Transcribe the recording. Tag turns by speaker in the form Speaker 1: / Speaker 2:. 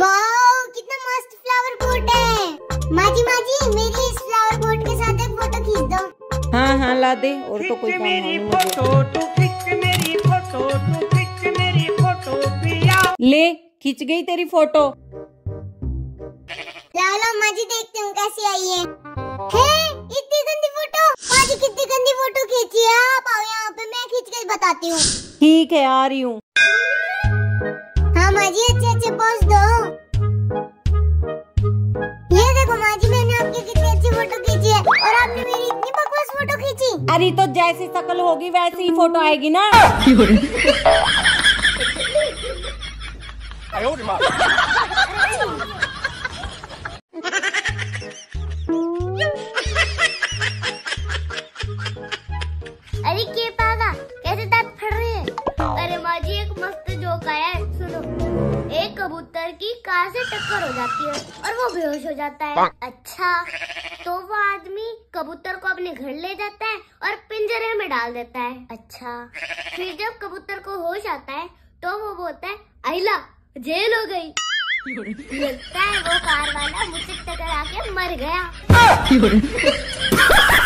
Speaker 1: Wow कितना मस्त flower pot है। माजी माजी मेरी इस फ्लावर पॉट के साथ एक फ़ोटो खींच दो।
Speaker 2: हाँ हाँ ला दे और तो कोई काम नहीं
Speaker 3: फ़ोटो तू खिंच मेरी फ़ोटो तू खिंच मेरी फ़ोटो पिया।
Speaker 2: ले खींच गई तेरी फ़ोटो
Speaker 1: लाओ माजी देखती हूँ कैसी आई है। है इतनी गंदी फ़ोटो माजी कितनी गंदी फ़ोटो खींची है? आप आओ यहाँ पे मैं खींच के बताती हूँ।
Speaker 2: ठीक है आ रही हूँ।
Speaker 1: हाँ माजी अच्छे अच्छे पोज दो। माजी मैंने आपकी कितनी अच्छी फ़ोटो खींची है और आपने मेरी इतनी बकवास फ़ोटो खींची।
Speaker 2: अरे तो जैसी शकल होगी वैसी ही फ़ोटो आएगी ना?
Speaker 1: अरे कबूतर की कार से टक्कर हो जाती है और वो बेहोश हो जाता है। अच्छा तो वो आदमी कबूतर को अपने घर ले जाता है और पिंजरे में डाल देता है। अच्छा फिर जब कबूतर को होश आता है तो वो बोलता है आइला जेल हो गई। लगता है वो कार वाला मुझसे टकरा के मर गया।